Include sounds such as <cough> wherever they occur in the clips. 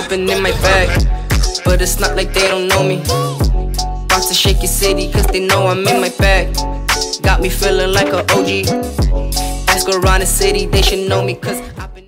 hopping in my bag. But it's not like they don't know me. About to shake your city, cause they know I'm in my bag. Got me feeling like a OG. Ask around the city, they should know me, cause I've been.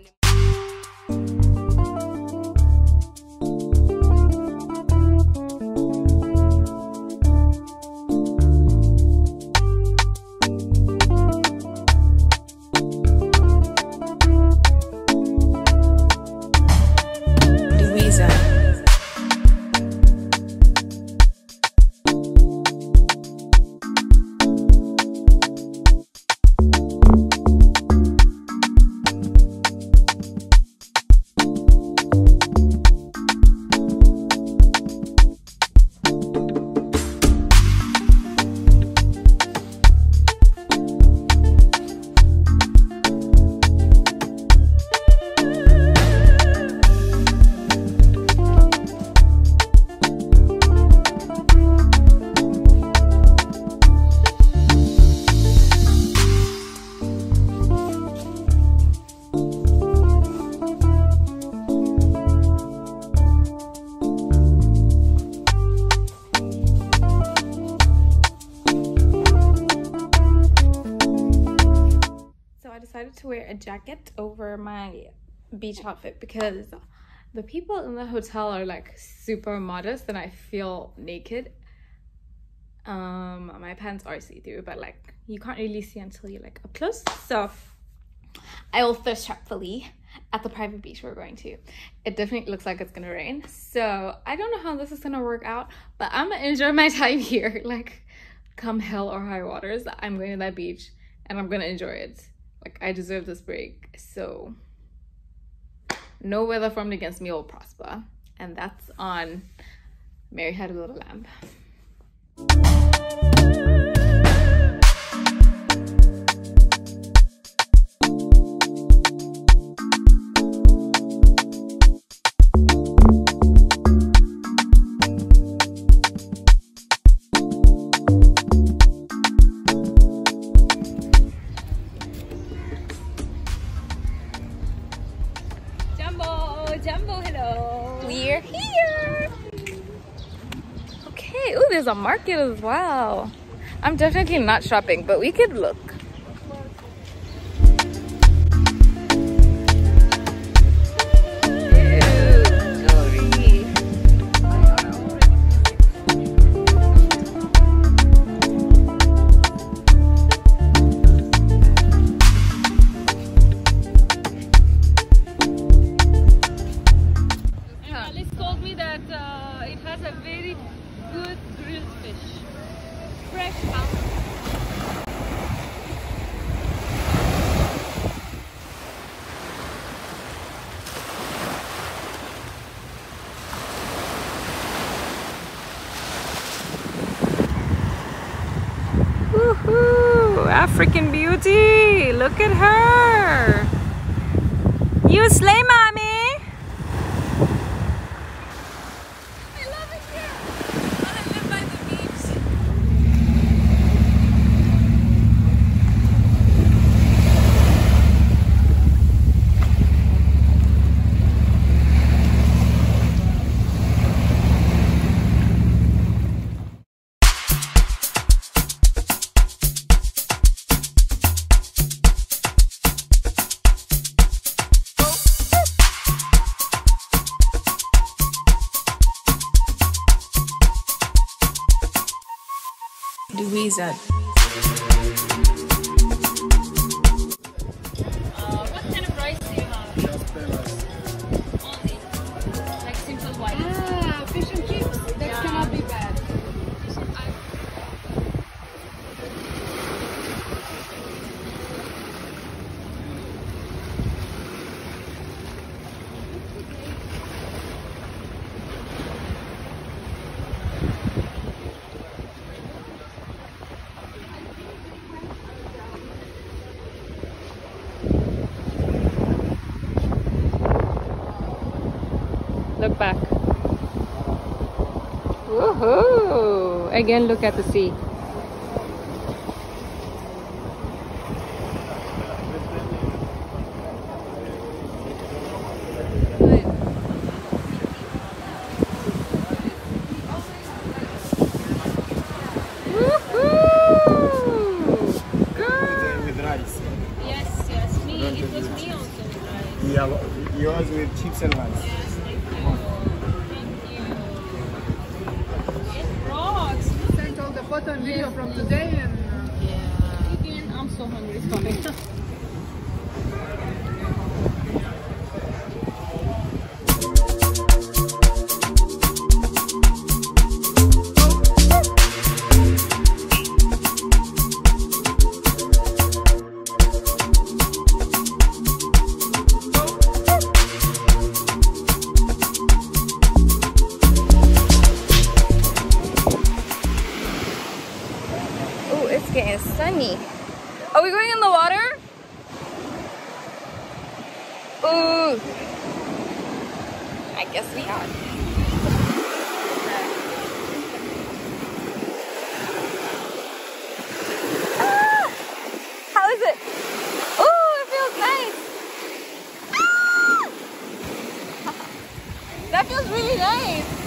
Decided to wear a jacket over my beach outfit because the people in the hotel are like super modest and I feel naked. Um my pants are see-through, but like you can't really see until you're like up close. So I will thirst trap fully at the private beach we're going to. It definitely looks like it's gonna rain. So I don't know how this is gonna work out, but I'm gonna enjoy my <laughs> time here. Like come hell or high waters, I'm going to that beach and I'm gonna enjoy it. Like I deserve this break. So no weather formed against me will prosper. And that's on Mary Had a Little Lamb. Jambo, hello. We're here. Okay, oh, there's a market as well. I'm definitely not shopping, but we could look. African beauty! Look at her! You slay, mommy! Louisa. back. Woohoo! Again, look at the sea. Yes, yes, me. It was me also. Yeah, yours with chips and rice. All the video from today and uh, Again, I'm so hungry. Sorry. Oh, <laughs> sunny. Are we going in the water? Ooh. I guess we are. Ah! How is it? Oh, it feels nice. Ah! <laughs> that feels really nice.